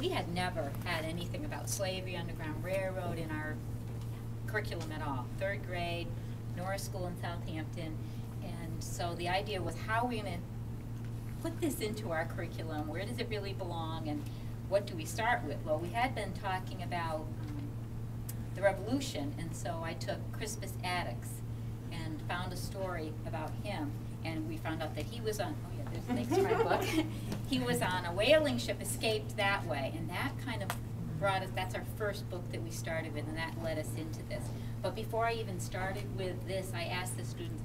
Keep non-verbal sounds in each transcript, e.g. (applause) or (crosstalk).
we had never had anything about slavery, Underground Railroad in our curriculum at all. Third grade, Norris School in Southampton. And so the idea was how are we going to put this into our curriculum? Where does it really belong? And what do we start with? Well, we had been talking about um, the revolution, and so I took Crispus Attucks and found a story about him. And we found out that he was on, oh yeah, there's links to my book. He was on a whaling ship, escaped that way, and that kind of brought us, that's our first book that we started with, and that led us into this. But before I even started with this, I asked the students,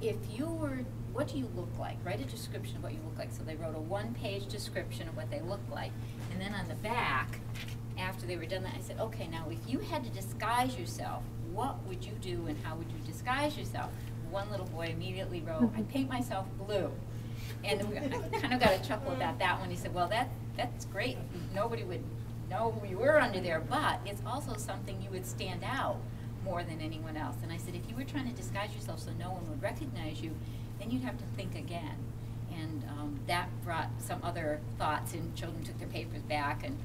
if you were, what do you look like? Write a description of what you look like. So they wrote a one-page description of what they look like. And then on the back, after they were done that, I said, okay, now if you had to disguise yourself, what would you do and how would you disguise yourself? One little boy immediately wrote, I paint myself blue. And I kind of got a chuckle about that one. He said, well, that, that's great. Nobody would know who you were under there, but it's also something you would stand out more than anyone else. And I said, if you were trying to disguise yourself so no one would recognize you, then you'd have to think again. And um, that brought some other thoughts, and children took their papers back and,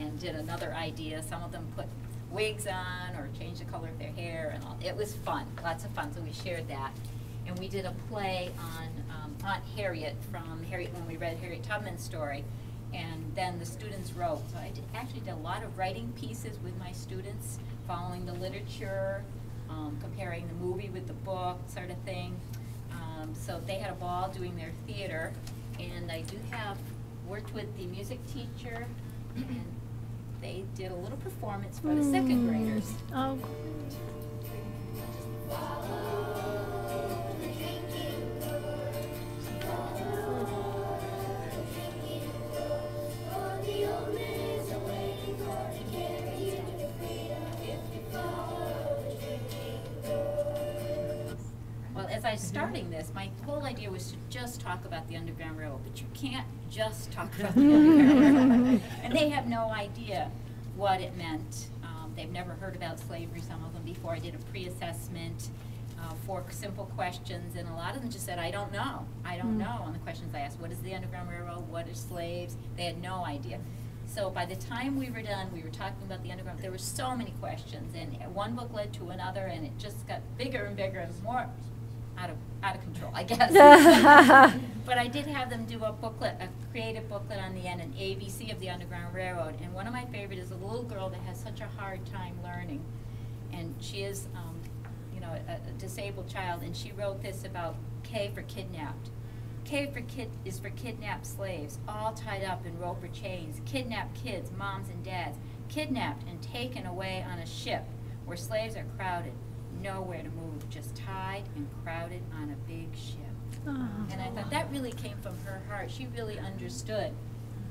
and did another idea. Some of them put wigs on or changed the color of their hair, and all. it was fun, lots of fun. So we shared that, and we did a play on um, Aunt Harriet from Harriet when we read Harriet Tubman's story and then the students wrote. So I did, actually did a lot of writing pieces with my students, following the literature, um, comparing the movie with the book, sort of thing. Um, so they had a ball doing their theater, and I do have worked with the music teacher, and they did a little performance for the second graders. Oh, as I was starting this, my whole idea was to just talk about the Underground Railroad, but you can't just talk about the (laughs) Underground Railroad. And they have no idea what it meant. Um, they've never heard about slavery, some of them, before. I did a pre-assessment, uh, four simple questions, and a lot of them just said, I don't know. I don't Mm. know on the questions I asked. What is the Underground Railroad? What are slaves? They had no idea. So by the time we were done, we were talking about the Underground, there were so many questions, and one book led to another, and it just got bigger and bigger and more out of, out of control, I guess. (laughs) But I did have them do a booklet, a creative booklet on the end, an ABC of the Underground Railroad. And one of my favorite is a little girl that has such a hard time learning. And she is, um, you know, a, a disabled child, and she wrote this about K for kidnapped. K for kid is for kidnapped slaves, all tied up in rope or chains, kidnapped kids, moms and dads, kidnapped and taken away on a ship where slaves are crowded, nowhere to move, just tied and crowded on a big ship. And I thought that really came from her heart. She really understood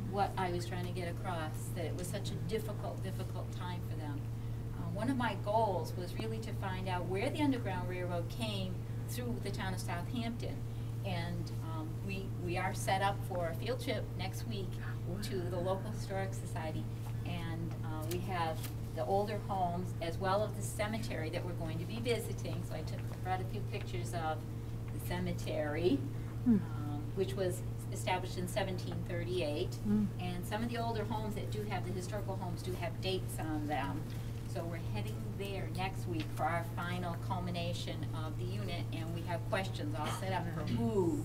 what I was trying to get across, that it was such a difficult, difficult time for them. Uh, one of my goals was really to find out where the Underground Railroad came through the town of Southampton. And um, we, we are set up for a field trip next week to the local historic society. And uh, we have the older homes as well as the cemetery that we're going to be visiting. So I took, brought a few pictures of the cemetery, Hmm. um, which was established in 1738. Mm. And some of the older homes that do have, the historical homes do have dates on them. So we're heading there next week for our final culmination of the unit, and we have questions all set up for who,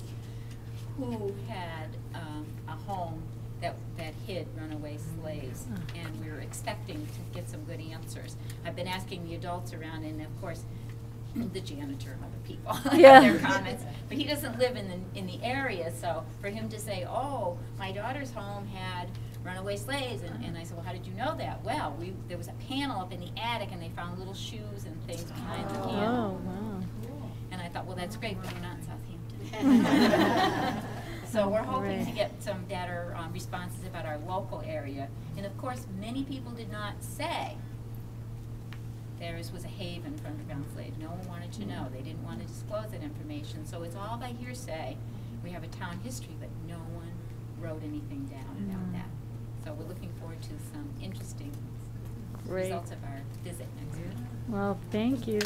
who had um, a home that, that hid runaway slaves. And we were expecting to get some good answers. I've been asking the adults around, and of course, (clears throat) the janitor and other people (laughs) Yeah. their (laughs) comments. But he doesn't live in the, in the area, so for him to say, oh, my daughter's home had runaway slaves, and, and I said, well, how did you know that? Well, we, there was a panel up in the attic, and they found little shoes and things behind the Oh, panel. wow. And I thought, well, that's great, but we're not in Southampton. (laughs) So we're hoping to get some better um, responses about our local area. And of course, many people did not say theirs was a haven for underground slaves. No one wanted to know. They didn't want to disclose that information. So it's all by hearsay. We have a town history, but no one wrote anything down about Mm. that. So we're looking forward to some interesting Great. results of our visit next week. Well, thank you.